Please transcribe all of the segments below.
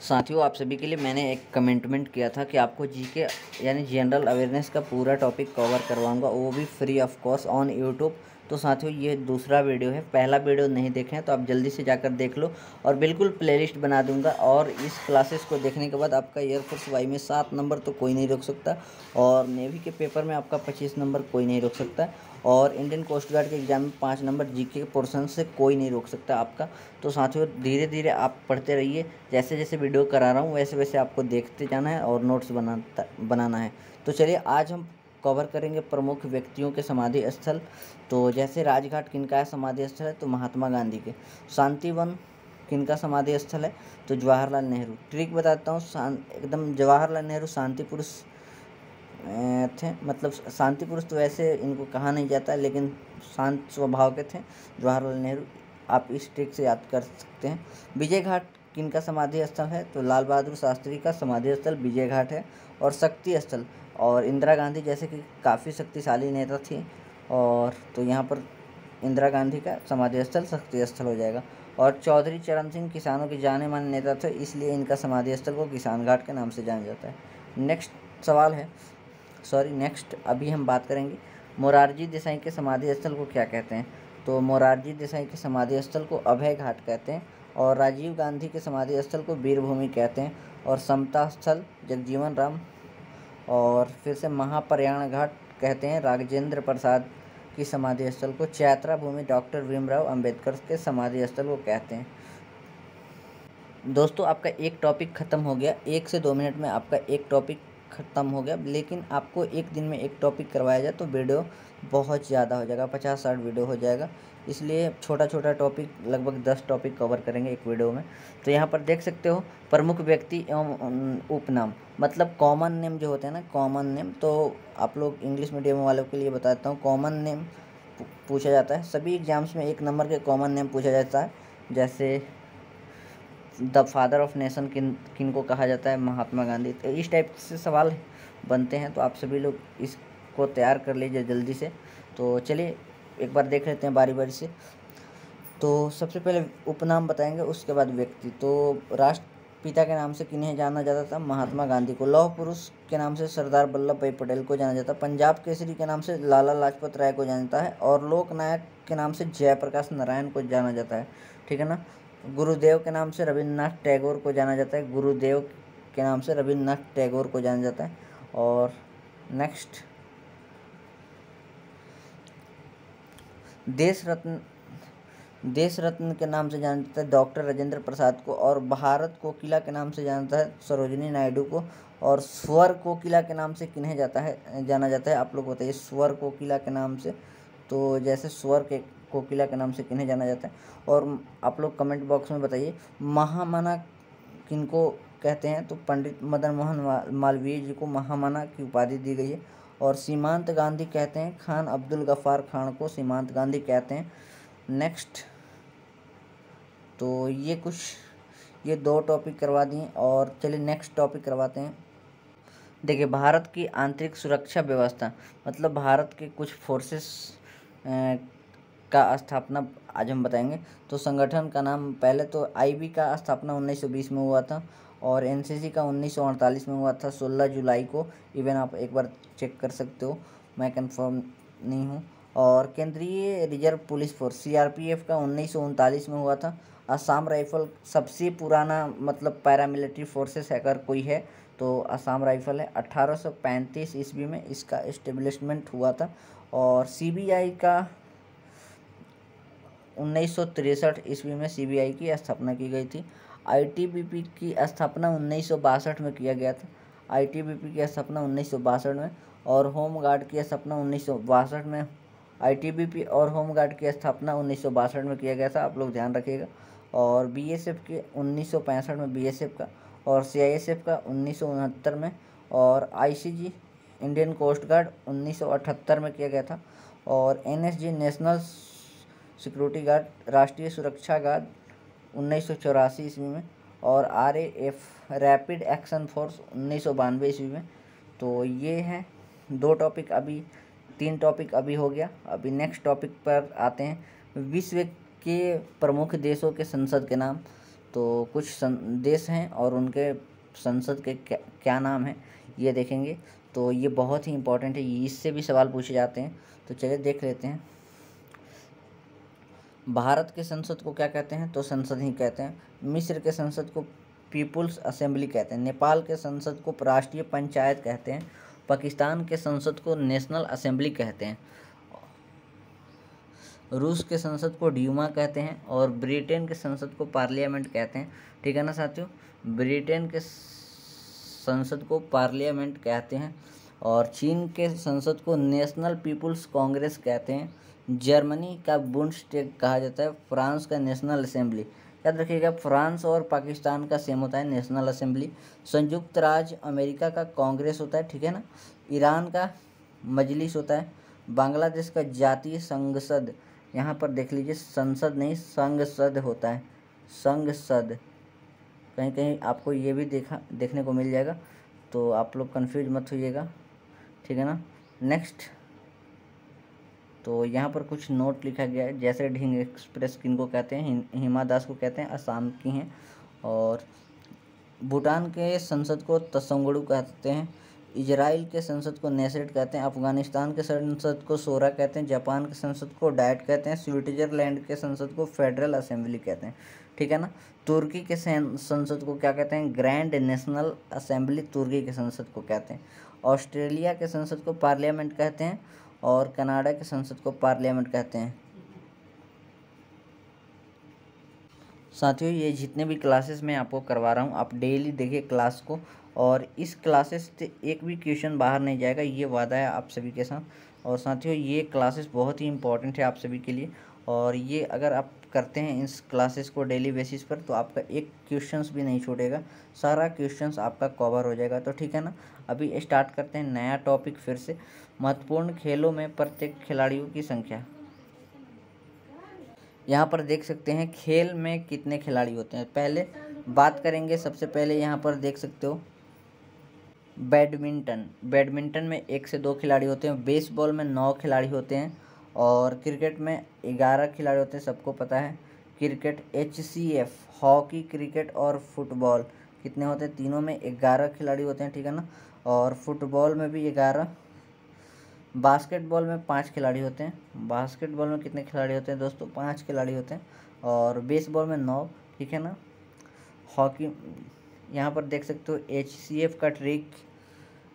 साथियों, आप सभी के लिए मैंने एक कमेंटमेंट किया था कि आपको जी के यानी जनरल अवेयरनेस का पूरा टॉपिक कवर करवाऊँगा। वो भी free of cost on YouTube तो साथियों, ये दूसरा वीडियो है। पहला वीडियो नहीं देखें तो आप जल्दी से जाकर देख लो और बिल्कुल प्लेलिस्ट बना दूँगा और इस क्लासेस को देखने के बाद आपका एयरफोर्स वाई में सात नंबर तो कोई नहीं रोक सकता और नेवी के पेपर में आपका पच्चीस नंबर कोई नहीं रोक सकता। और इंडियन कोस्ट गार्ड के एग्ज़ाम में पाँच नंबर जी के पोर्सन से कोई नहीं रोक सकता आपका। तो साथियों धीरे धीरे आप पढ़ते रहिए। जैसे जैसे वीडियो करा रहा हूँ वैसे वैसे आपको देखते जाना है और नोट्स बनाता, बनाना है। तो चलिए, आज हम कवर करेंगे प्रमुख व्यक्तियों के समाधि स्थल। तो जैसे राजघाट किनका समाधि स्थल है तो महात्मा गांधी के। शांतिवन किनका समाधि स्थल है तो जवाहरलाल नेहरू। ट्रिक बताता हूँ एकदम जवाहरलाल नेहरू शांति पुरुष थे। मतलब शांति पुरुष तो वैसे इनको कहा नहीं जाता, लेकिन शांत स्वभाव के थे। जवाहरलाल नेहरू, आप इस ट्रिक से याद कर सकते हैं। विजय घाट किनका समाधि स्थल है? तो लाल बहादुर शास्त्री का समाधि स्थल विजय घाट है, और शक्ति स्थल। और इंदिरा गांधी जैसे कि काफ़ी शक्तिशाली नेता थी, और तो यहाँ पर इंदिरा गांधी का समाधि स्थल शक्ति स्थल हो जाएगा। और चौधरी चरण सिंह किसानों के जाने माने नेता थे, इसलिए इनका समाधि स्थल को किसान घाट के नाम से जाना जाता है। नेक्स्ट सवाल है सॉरी नेक्स्ट अभी हम बात करेंगे मोरारजी देसाई के समाधि स्थल को क्या कहते हैं? तो मोरारजी देसाई के समाधि स्थल को अभय घाट कहते हैं और राजीव गांधी के समाधि स्थल को वीरभूमि कहते हैं और समता स्थल, जगजीवन राम और फिर से महाप्रयाण घाट कहते हैं राजेंद्र प्रसाद की समाधि स्थल को चैत्रा भूमि डॉक्टर भीमराव अंबेडकर के समाधि स्थल को कहते हैं। दोस्तों, आपका एक टॉपिक ख़त्म हो गया। एक से दो मिनट में आपका एक टॉपिक ख़त्म हो गया। लेकिन आपको एक दिन में एक टॉपिक करवाया जाए तो वीडियो बहुत ज़्यादा हो जाएगा, पचास साठ वीडियो हो जाएगा। इसलिए छोटा छोटा टॉपिक लगभग दस टॉपिक कवर करेंगे एक वीडियो में। तो यहाँ पर देख सकते हो, प्रमुख व्यक्ति एवं उपनाम मतलब कॉमन नेम जो होते हैं ना कॉमन नेम तो आप लोग इंग्लिश मीडियम वालों के लिए बताता हूँ। कॉमन नेम पूछा जाता है। सभी एग्ज़ाम्स में एक नंबर के कॉमन नेम पूछा जाता है। जैसे द फादर ऑफ़ नेशन किन किन को कहा जाता है, महात्मा गांधी। तो इस टाइप से सवाल बनते हैं तो आप सभी लोग इसको तैयार कर लीजिए जल्दी से। तो चलिए, एक बार देख लेते हैं बारी बारी से। तो सबसे पहले उपनाम बताएँगे, उसके बाद व्यक्ति। तो राष्ट्रपिता के नाम से किन्हें जाना जाता था? महात्मा गांधी को। लौह पुरुष के नाम से सरदार वल्लभ भाई पटेल को जाना जाता। पंजाब केसरी के नाम से लाला लाजपत राय को जाना जाता है। और लोकनायक के नाम से जयप्रकाश नारायण को जाना जाता है। ठीक है ना? गुरुदेव के नाम से रविन्द्रनाथ टैगोर को जाना जाता है। गुरुदेव के नाम से रविन्द्रनाथ टैगोर को जाना जाता है। और नेक्स्ट देश रत्न देश रत्न के नाम से जाना जाता है डॉक्टर राजेंद्र प्रसाद को और भारत कोकिला के नाम से जाना जाता है सरोजनी नायडू को और स्वर कोकिला के नाम से किन्हें जाता है, जाना जाता है, आप लोग बताइए। स्वर कोकिला के नाम से तो जैसे स्वर के कोकिला के नाम से किन्हें जाना जाता है। और आप लोग कमेंट बॉक्स में बताइए, महामाना किनको कहते हैं? तो पंडित मदन मोहन मालवीय जी को महामाना की उपाधि दी गई है। और सीमांत गांधी कहते हैं, खान अब्दुल गफ़ार खान को सीमांत गांधी कहते हैं। नेक्स्ट तो ये कुछ, ये दो टॉपिक करवा दिए और चलिए नेक्स्ट टॉपिक करवाते हैं। देखिए, भारत की आंतरिक सुरक्षा व्यवस्था मतलब भारत के कुछ फोर्सेस का स्थापना आज हम बताएँगे। तो संगठन का नाम पहले तो आईबी का स्थापना 1920 में हुआ था और एनसीसी का उन्नीस सौ अड़तालीस में हुआ था। 16 जुलाई को, इवन आप एक बार चेक कर सकते हो, मैं कंफर्म नहीं हूँ। और केंद्रीय रिज़र्व पुलिस फोर्स सीआरपीएफ का उन्नीस सौ उनतालीस में हुआ था। असम राइफल सबसे पुराना मतलब पैरामिलिट्री फोर्सेस अगर कोई है तो असम राइफल है। 1835 ईस्वी में इसका इस्टेब्लिशमेंट हुआ था। और सीबीआई का उन्नीस ईस्वी में सीबीआई की स्थापना की गई थी। आईटीबीपी की स्थापना उन्नीस सौ बासठ में किया गया था। आईटीबीपी की स्थापना उन्नीस सौ बासठ में और होम गार्ड की स्थापना उन्नीस सौ बासठ में। आईटीबीपी और होम गार्ड की स्थापना उन्नीस सौ बासठ में किया गया था। आप लोग ध्यान रखिएगा। और बीएसएफ के उन्नीस सौ पैंसठ में बीएसएफ का और सीआईएसएफ का उन्नीस सौ उनहत्तर में और आईसीजी इंडियन कोस्ट गार्ड उन्नीस सौ अठहत्तर में किया गया था। और एनएसजी नेशनल सिक्योरिटी गार्ड राष्ट्रीय सुरक्षा गार्ड उन्नीस सौ चौरासी ईस्वी में और R F rapid action force उन्नीस सौ बानवे ईस्वी में। तो ये हैं दो टॉपिक अभी तीन टॉपिक अभी हो गया। अभी नेक्स्ट टॉपिक पर आते हैं। विश्व के प्रमुख देशों के संसद के नाम। तो कुछ देश हैं और उनके संसद के क्या, क्या नाम है ये देखेंगे। तो ये बहुत ही इंपॉर्टेंट है इससे भी सवाल पूछे जाते हैं। तो चलिए देख लेते हैं। भारत के संसद को क्या कहते हैं? तो संसद ही कहते हैं। मिस्र के संसद को पीपुल्स असेंबली कहते हैं। नेपाल के संसद को राष्ट्रीय पंचायत कहते हैं। पाकिस्तान के संसद को नेशनल असेंबली कहते हैं। रूस के संसद को ड्यूमा कहते हैं और ब्रिटेन के संसद को पार्लियामेंट कहते हैं। ठीक है ना साथियों? ब्रिटेन के संसद को पार्लियामेंट कहते हैं और चीन के संसद को नेशनल पीपुल्स कांग्रेस कहते हैं। जर्मनी का बुंडस्टेग कहा जाता है, फ्रांस का नेशनल असेंबली। याद रखिएगा, फ्रांस और पाकिस्तान का सेम होता है, नेशनल असेंबली। संयुक्त राज्य अमेरिका का कांग्रेस होता है, ठीक है ना? ईरान का मजलिस होता है, बांग्लादेश का जातीय संसद। यहाँ पर देख लीजिए, संसद नहीं संसद होता है संसद कहीं कहीं आपको ये भी देखा, देखने को मिल जाएगा तो आप लोग कन्फ्यूज़ मत होइएगा, ठीक है ना? नेक्स्ट तो यहाँ पर कुछ नोट लिखा गया है जैसे ढिंग एक्सप्रेस किन को कहते हैं हिमा दास को कहते हैं असम की हैं और भूटान के संसद को तसंगड़ू कहते हैं इजराइल के संसद को नेसेट कहते हैं अफ़गानिस्तान के संसद को सोरा कहते हैं जापान के संसद को डाइट कहते हैं स्विट्जरलैंड के संसद को फेडरल असेंबली कहते हैं ठीक है ना तुर्की के संसद को क्या कहते हैं ग्रैंड नेशनल असेंबली तुर्की के संसद को कहते हैं ऑस्ट्रेलिया के संसद को पार्लियामेंट कहते हैं और कनाडा के संसद को पार्लियामेंट कहते हैं। साथियों, ये जितने भी क्लासेस मैं आपको करवा रहा हूँ, आप डेली देखिए क्लास को और इस क्लासेस से एक भी क्वेश्चन बाहर नहीं जाएगा, ये वादा है आप सभी के साथ। और साथियों, ये क्लासेस बहुत ही इंपॉर्टेंट है आप सभी के लिए और ये अगर आप करते हैं इस क्लासेस को डेली बेसिस पर तो आपका एक क्वेश्चंस भी नहीं छूटेगा। सारा क्वेश्चंस आपका कवर हो जाएगा। तो ठीक है ना? अभी स्टार्ट करते हैं नया टॉपिक फिर से। महत्वपूर्ण खेलों में प्रत्येक खिलाड़ियों की संख्या। यहाँ पर देख सकते हैं खेल में कितने खिलाड़ी होते हैं। पहले बात करेंगे, सबसे पहले यहाँ पर देख सकते हो। बैडमिंटन। बैडमिंटन में एक से दो खिलाड़ी होते हैं। बेसबॉल में नौ खिलाड़ी होते हैं। और क्रिकेट में ग्यारह खिलाड़ी होते हैं, सबको पता है। Cricket H C F hockey cricket और फुटबॉल। कितने होते हैं? तीनों में ग्यारह खिलाड़ी होते हैं, ठीक है ना? और फुटबॉल में भी ग्यारह। बास्केटबॉल में पाँच खिलाड़ी होते हैं। बास्केटबॉल में कितने खिलाड़ी होते हैं दोस्तों? पाँच खिलाड़ी होते हैं। और बेसबॉल में नौ, ठीक है ना? हॉकी, यहाँ पर देख सकते हो एच सी एफ़ का trick.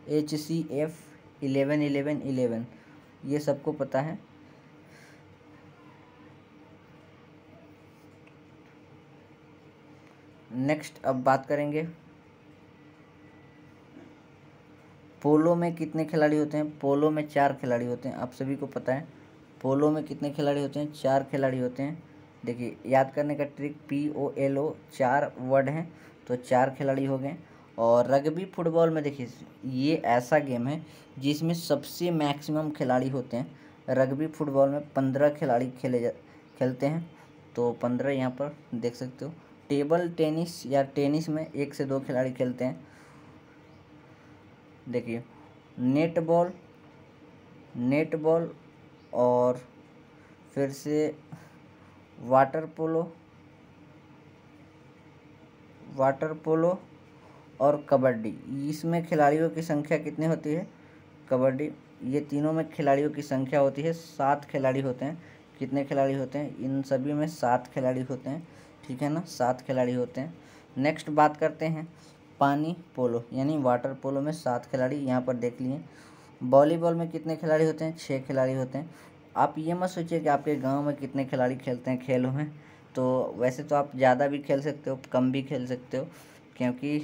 H C F eleven eleven eleven. ये सबको पता है। नेक्स्ट अब बात करेंगे। पोलो में कितने खिलाड़ी होते हैं? पोलो में चार खिलाड़ी होते हैं। आप सभी को पता है। पोलो में कितने खिलाड़ी होते हैं? चार खिलाड़ी होते हैं। देखिए, याद करने का trick P O L O चार वर्ड हैं तो चार खिलाड़ी हो गए। और रग्बी फुटबॉल में देखिए, ये ऐसा गेम है जिसमें सबसे मैक्सिमम खिलाड़ी होते हैं। रग्बी फुटबॉल में पंद्रह खिलाड़ी खेले जा, खेलते हैं। तो पंद्रह यहाँ पर देख सकते हो। टेबल टेनिस या टेनिस में एक से दो खिलाड़ी खेलते हैं। देखिए नेट बॉल नेट बॉल और फिर से वाटर पोलो वाटर पोलो और कबड्डी। इसमें खिलाड़ियों की संख्या कितनी होती है? कबड्डी, ये तीनों में खिलाड़ियों की संख्या होती है, सात खिलाड़ी होते हैं। कितने खिलाड़ी होते हैं? इन सभी में सात खिलाड़ी होते हैं। ठीक है ना? सात खिलाड़ी होते हैं। नेक्स्ट बात करते हैं। पानी पोलो, यानी वाटर पोलो में सात खिलाड़ी यहाँ पर देख लिए। वॉलीबॉल में कितने खिलाड़ी होते हैं? छः खिलाड़ी होते हैं। आप ये मत सोचिए कि आपके गाँव में कितने खिलाड़ी खेलते हैं खेलों में। तो वैसे तो आप ज़्यादा भी खेल सकते हो, कम भी खेल सकते हो, क्योंकि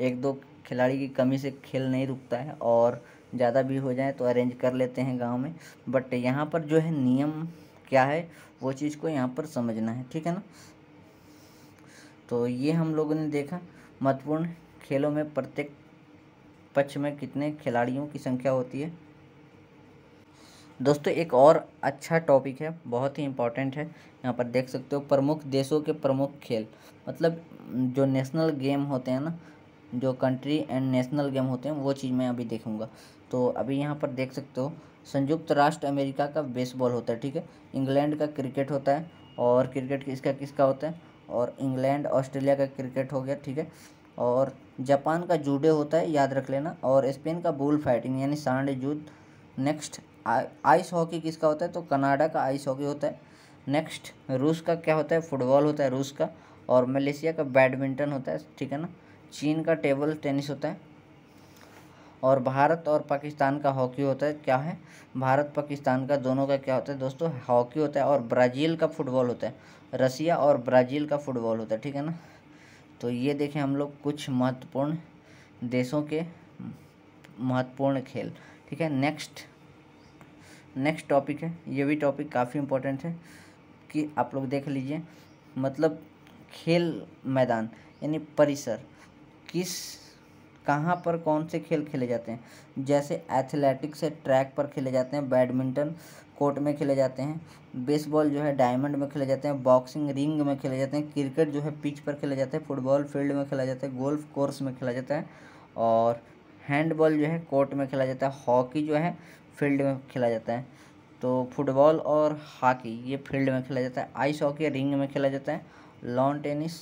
एक दो खिलाड़ी की कमी से खेल नहीं रुकता है और ज़्यादा भी हो जाए तो अरेंज कर लेते हैं गाँव में। बट यहाँ पर जो है नियम क्या है, वो चीज़ को यहाँ पर समझना है, ठीक है ना? तो ये हम लोगों ने देखा। महत्वपूर्ण खेलों में प्रत्येक पक्ष में कितने खिलाड़ियों की संख्या होती है। दोस्तों, एक और अच्छा टॉपिक है, बहुत ही इम्पोर्टेंट है। यहाँ पर देख सकते हो, प्रमुख देशों के प्रमुख खेल। मतलब जो नेशनल गेम होते हैं ना, जो कंट्री एंड नेशनल गेम होते हैं, वो चीज़ मैं अभी देखूँगा। तो अभी यहाँ पर देख सकते हो, संयुक्त राष्ट्र अमेरिका का बेसबॉल होता है, ठीक है? इंग्लैंड का क्रिकेट होता है और क्रिकेट किसका किसका होता है? और इंग्लैंड, ऑस्ट्रेलिया का क्रिकेट हो गया, ठीक है? और जापान का जूडे होता है, याद रख लेना। और स्पेन का बुल फाइटिंग, यानी सांड युद्ध नेक्स्ट आइस हॉकी किसका होता है? तो कनाडा का आइस हॉकी होता है। नेक्स्ट, रूस का क्या होता है? फुटबॉल होता है रूस का। और मलेशिया का बैडमिंटन होता है, ठीक है ना? चीन का टेबल टेनिस होता है। और भारत और पाकिस्तान का हॉकी होता है, क्या है? भारत, पाकिस्तान का, दोनों का क्या होता है दोस्तों? हॉकी होता है और ब्राज़ील का फुटबॉल होता है। रसिया और ब्राज़ील का फुटबॉल होता है, ठीक है ना? तो ये देखें हम लोग कुछ महत्वपूर्ण देशों के महत्वपूर्ण खेल, ठीक है? नेक्स्ट नेक्स्ट टॉपिक है। ये भी टॉपिक काफ़ी इम्पोर्टेंट है कि आप लोग देख लीजिए। मतलब खेल मैदान, यानी परिसर, किस कहाँ पर कौन से खेल खेले जाते हैं? जैसे एथलेटिक्स है ट्रैक पर खेले जाते हैं, बैडमिंटन कोर्ट में खेले जाते हैं, बेसबॉल जो है डायमंड में खेले जाते हैं, बॉक्सिंग रिंग में खेले जाते हैं, क्रिकेट जो है पिच पर खेले जाते हैं, फुटबॉल फ़ील्ड में खेला जाता है, गोल्फ कोर्स में खेला जाता है और हैंडबॉल जो है कोर्ट में खेला जाता है, हॉकी जो है फ़ील्ड में खेला जाता है। तो फुटबॉल और हॉकी ये फ़ील्ड में खेला जाता है, आइस हॉकी रिंग में खेला जाता है, लॉन टेनिस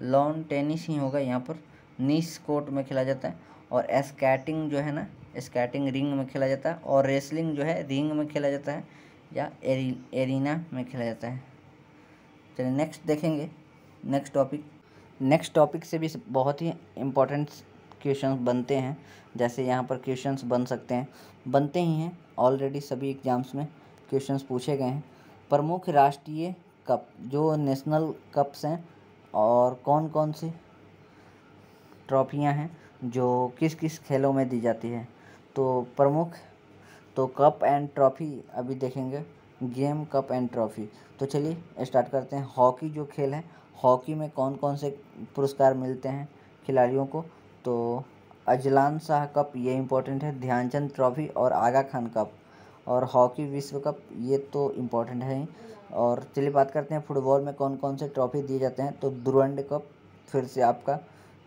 लॉन टेनिस ही होगा यहाँ पर। नीस कोर्ट में खेला जाता है और स्केटिंग जो है ना, स्कैटिंग रिंग में खेला जाता है और रेसलिंग जो है रिंग में खेला जाता है या एरी, एरिना में खेला जाता है। चलिए नेक्स्ट देखेंगे नेक्स्ट टॉपिक नेक्स्ट टॉपिक से भी बहुत ही इम्पोर्टेंट क्वेश्चंस बनते हैं। जैसे यहाँ पर क्वेश्चंस बन सकते हैं। बनते ही हैं ऑलरेडी सभी एग्ज़ाम्स में क्वेश्चंस पूछे गए हैं। प्रमुख राष्ट्रीय कप, जो नेशनल कप्स हैं, और कौन कौन सी? ट्रॉफियाँ हैं, जो किस किस खेलों में दी जाती है। तो प्रमुख तो कप एंड ट्रॉफी अभी देखेंगे, गेम, कप एंड ट्रॉफी। तो चलिए, स्टार्ट करते हैं। हॉकी जो खेल है, हॉकी में कौन कौन से पुरस्कार मिलते हैं खिलाड़ियों को? तो अजलान शाह कप, ये इम्पोर्टेंट है। ध्यानचंद ट्रॉफी और आगा खान कप। और हॉकी विश्व कप, ये तो इम्पोर्टेंट है और चलिए बात करते हैं, फुटबॉल में कौन कौन से ट्रॉफी दिए जाते हैं? तो दुरंड कप, फिर से आपका।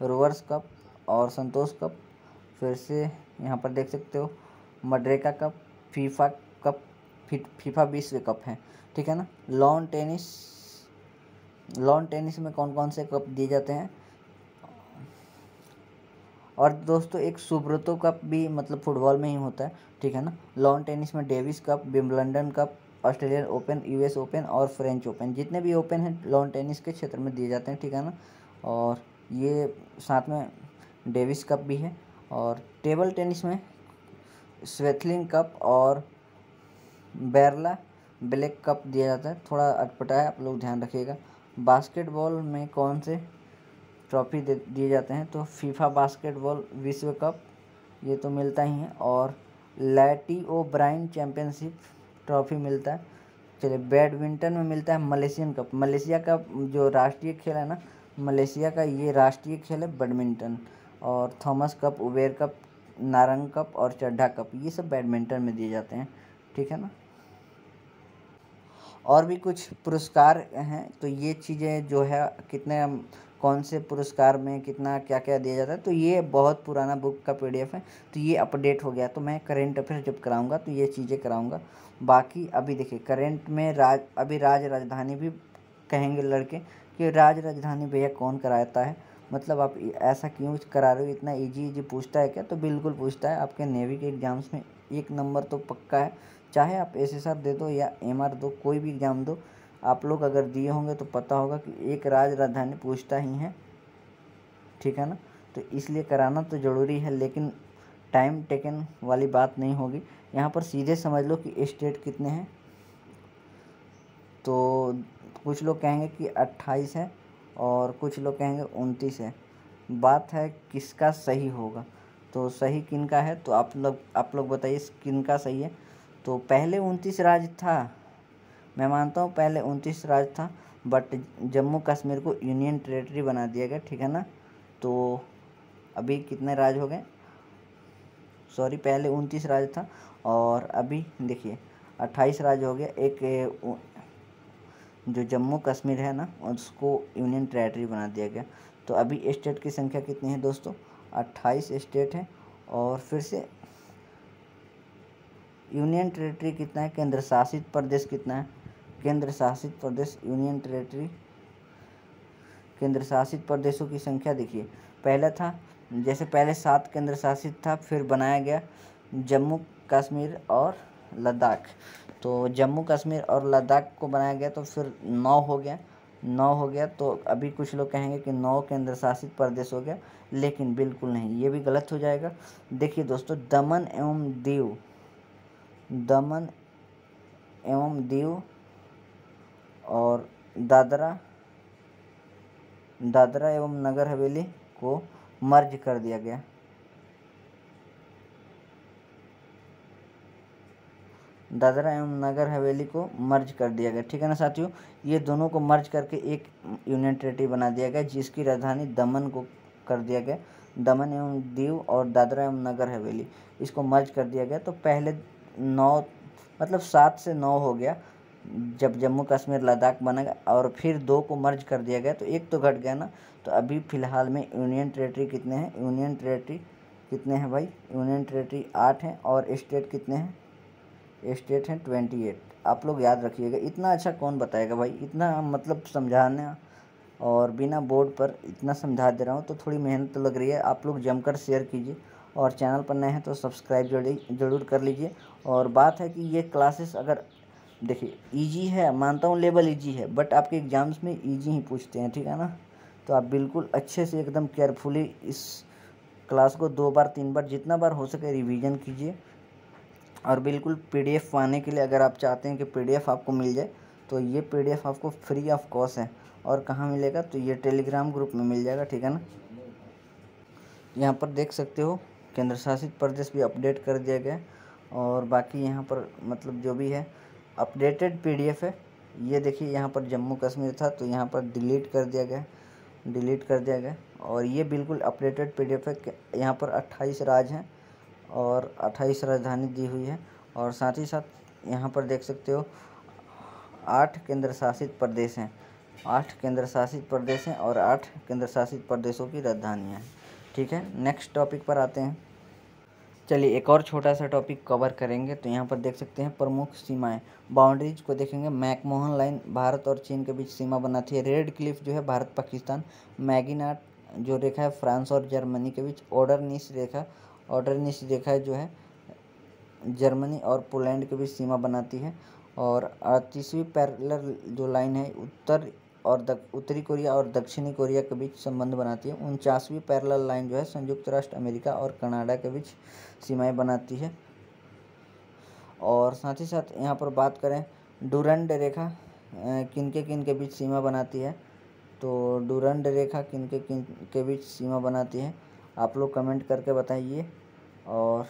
रोवर्स कप और संतोष कप। फिर से यहाँ पर देख सकते हो Merdeka cup, FIFA cup FIFA विश्व कप है, ठीक है ना? लॉन टेनिस लॉन टेनिस में कौन कौन से कप दिए जाते हैं? और दोस्तों, एक सुब्रतो कप भी मतलब फुटबॉल में ही होता है, ठीक है ना? लॉन टेनिस में Davis cup, Wimbledon cup, Australian open, US open और फ्रेंच ओपन, जितने भी ओपन हैं, लॉन टेनिस के क्षेत्र में दिए जाते हैं, ठीक है ना? और ये साथ में डेविस कप भी है और टेबल टेनिस में स्वेथलिंग कप और बैरला ब्लैक कप दिया जाता है। थोड़ा अटपटा है, आप लोग ध्यान रखिएगा। बास्केटबॉल में कौन से ट्रॉफी दिए जाते हैं? तो फीफा बास्केटबॉल विश्व कप, ये तो मिलता ही है। और लैटी ओ ब्राइन चैम्पियनशिप ट्रॉफी मिलता है। चलिए, बैडमिंटन में मिलता है मलेशियन कप। मलेशिया का जो राष्ट्रीय खेल है ना मलेशिया का ये राष्ट्रीय खेल है बैडमिंटन और Thomas cup, Uber cup, Narang cup और चड्ढा कप, ये सब बैडमिंटन में दिए जाते हैं, ठीक है ना? और भी कुछ पुरस्कार हैं तो ये चीज़ें जो है, कितने, कौन से पुरस्कार में कितना क्या क्या दिया जाता है तो ये बहुत पुराना बुक का पीडीएफ है तो ये अपडेट हो गया तो मैं करेंट अफेयर जब कराऊँगा तो ये चीज़ें कराऊँगा, बाकी अभी देखिए, करेंट में राज, अभी राज राजधानी भी कहेंगे लड़के कि राज राजधानी भैया कौन कराता है? मतलब आप ऐसा क्यों करा रहे हो? इतना इजी इजी पूछता है क्या? तो बिल्कुल पूछता है। आपके नेवी के एग्ज़ाम्स में एक नंबर तो पक्का है। चाहे आप एस एस आर दे दो या एम आर दो, कोई भी एग्ज़ाम दो, आप लोग अगर दिए होंगे तो पता होगा कि एक राज राजधानी पूछता ही है। ठीक है ना? तो इसलिए कराना तो ज़रूरी है, लेकिन टाइम टेकन वाली बात नहीं होगी। यहाँ पर सीधे समझ लो कि स्टेट कितने हैं। तो कुछ लोग कहेंगे कि अट्ठाईस है और कुछ लोग कहेंगे उनतीस है। बात है किसका सही होगा? तो सही किन का है? तो आप लोग आप लोग बताइए किन का सही है। तो पहले उनतीस राज था। मैं मानता हूँ पहले उनतीस राज था बट जम्मू कश्मीर को यूनियन टेरेटरी बना दिया गया, ठीक है ना? तो अभी कितने राज हो गए? सॉरी पहले उनतीस राज था और अभी देखिए, अट्ठाईस राज हो गया एक जो जम्मू कश्मीर है ना, उसको यूनियन टेरेटरी बना दिया गया। तो अभी स्टेट की संख्या कितनी है दोस्तों? अट्ठाईस स्टेट है और फिर से यूनियन टेरेटरी कितना है? केंद्र शासित प्रदेश कितना है? केंद्र शासित प्रदेश यूनियन टेरेटरी केंद्र शासित प्रदेशों की संख्या देखिए। पहला था, जैसे पहले सात केंद्र शासित था, फिर बनाया गया जम्मू, कश्मीर और लद्दाख। तो जम्मू कश्मीर और लद्दाख को बनाया गया तो फिर नौ हो गया। नौ हो गया तो अभी कुछ लोग कहेंगे कि नौ केंद्र शासित प्रदेश हो गया, लेकिन बिल्कुल नहीं, ये भी गलत हो जाएगा। देखिए दोस्तों, दमन एवं दीव, दमन एवं दीव और दादरा दादरा एवं नगर हवेली को मर्ज कर दिया गया। दादरा एवं नगर हवेली को मर्ज कर दिया गया। ठीक है ना साथियों? ये दोनों को मर्ज करके एक यूनियन टेरेटरी बना दिया गया, जिसकी राजधानी दमन को कर दिया गया। दमन एवं दीव और दादरा एवं नगर हवेली, इसको मर्ज कर दिया गया। तो पहले नौ मतलब सात से नौ हो गया, जब जम्मू कश्मीर लद्दाख बना गया, और फिर दो को मर्ज कर दिया गया। तो एक तो घट गया ना। तो अभी फ़िलहाल में यूनियन टेरेटरी कितने हैं? यूनियन टेरेटरी कितने हैं भाई? यूनियन टेरेटरी आठ हैं, और स्टेट कितने हैं? स्टेट हैं ट्वेंटी एट। आप लोग याद रखिएगा, इतना अच्छा कौन बताएगा भाई? इतना मतलब समझाना और बिना बोर्ड पर इतना समझा दे रहा हूँ तो थोड़ी मेहनत तो लग रही है। आप लोग जमकर शेयर कीजिए और चैनल पर नए हैं तो सब्सक्राइब ज़रूर कर लीजिए। और बात है कि ये क्लासेस अगर, देखिए इजी है, मानता हूँ लेवल इजी है बट आपके एग्ज़ाम्स में इजी ही पूछते हैं, ठीक है ना? तो आप बिल्कुल अच्छे से एकदम केयरफुली इस क्लास को दो बार, तीन बार, जितना बार हो सके रिवीजन कीजिए। और बिल्कुल पीडीएफ पाने के लिए अगर आप चाहते हैं कि पीडीएफ आपको मिल जाए तो ये पीडीएफ आपको फ्री ऑफ़ कॉस्ट है। और कहाँ मिलेगा? तो ये टेलीग्राम ग्रुप में मिल जाएगा, ठीक है ना? यहाँ पर देख सकते हो केंद्र शासित प्रदेश भी अपडेट कर दिया गया और बाकी यहाँ पर मतलब जो भी है अपडेटेड पीडीएफ है। ये देखिए, यहाँ पर जम्मू कश्मीर था तो यहाँ पर डिलीट कर दिया गया डिलीट कर दिया गया और ये बिल्कुल अपडेटेड पीडीएफ है। यहाँ पर अट्ठाईस राज हैं। और अट्ठाईस राजधानी दी हुई है। और साथ ही साथ यहाँ पर देख सकते हो, आठ केंद्र शासित प्रदेश हैं। आठ केंद्र शासित प्रदेश हैं और आठ केंद्र शासित प्रदेशों की राजधानियाँ हैं। ठीक है नेक्स्ट टॉपिक पर आते हैं। चलिए एक और छोटा सा टॉपिक कवर करेंगे। तो यहाँ पर देख सकते हैं प्रमुख सीमाएँ। बाउंड्रीज को देखेंगे। मैकमोहन लाइन भारत और चीन के बीच सीमा बनाती है। रेड क्लिफ जो है भारत पाकिस्तान मैगीनाट जो रेखा है, फ्रांस और जर्मनी के बीच। निस रेखा ऑर्डर निस रेखा जो है, जर्मनी और पोलैंड के बीच सीमा बनाती है और अड़तीसवीं पैरलर जो लाइन है, उत्तर और उत्तरी कोरिया और दक्षिणी कोरिया के बीच संबंध बनाती है। उनचासवीं पैरल लाइन जो है, संयुक्त राष्ट्र अमेरिका और कनाडा के बीच सीमाएँ बनाती है। और साथ ही साथ यहाँ पर बात करें, डूरंड रेखा किन के किन के बीच सीमा बनाती है? तो डूरंड रेखा किन के किन के बीच सीमा बनाती है? आप लोग कमेंट करके बताइए और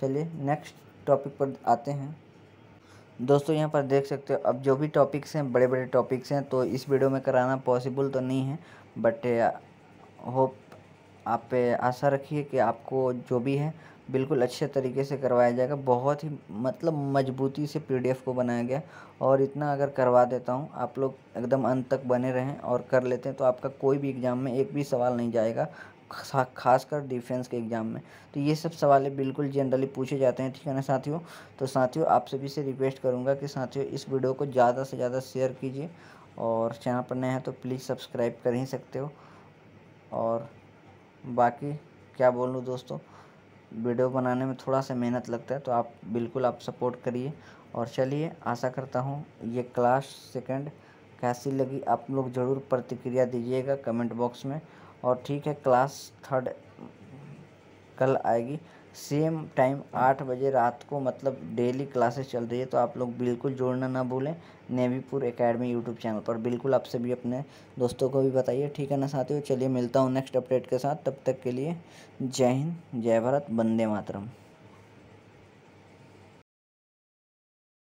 चलिए नेक्स्ट टॉपिक पर आते हैं। दोस्तों, यहाँ पर देख सकते हो, अब जो भी टॉपिक्स हैं बड़े बड़े टॉपिक्स हैं तो इस वीडियो में कराना पॉसिबल तो नहीं है, बट होप आप पे आशा रखिए कि आपको जो भी है बिल्कुल अच्छे तरीके से करवाया जाएगा। बहुत ही मतलब मजबूती से पीडीएफ को बनाया गया। और इतना अगर करवा देता हूँ, आप लोग एकदम अंत तक बने रहें और कर लेते हैं तो आपका कोई भी एग्ज़ाम में एक भी सवाल नहीं जाएगा खासकर डिफेंस के एग्ज़ाम में। तो ये सब सवाल बिल्कुल जनरली पूछे जाते हैं, ठीक है ना साथियों? तो साथियों आप सभी से रिक्वेस्ट करूँगा कि साथियों, इस वीडियो को ज़्यादा से ज़्यादा शेयर कीजिए। और चैनल पर नए हैं तो प्लीज़ सब्सक्राइब कर ही सकते हो। और बाकी क्या बोलूँ दोस्तों? वीडियो बनाने में थोड़ा सा मेहनत लगता है तो आप बिल्कुल आप सपोर्ट करिए। और चलिए, आशा करता हूँ ये क्लास सेकंड कैसी लगी, आप लोग ज़रूर प्रतिक्रिया दीजिएगा कमेंट बॉक्स में। और ठीक है, क्लास थर्ड कल आएगी। सेम टाइम आठ बजे रात को मतलब डेली क्लासेस चल रही है तो आप लोग बिल्कुल जोड़ना ना भूलें। नेवीपुर एकेडमी यूट्यूब चैनल पर। बिल्कुल आपसे भी अपने दोस्तों को भी बताइए। ठीक है ना साथियों? चलिए मिलता हूँ नेक्स्ट अपडेट के साथ। तब तक के लिए जय हिंद, जय भारत, वंदे मातरम।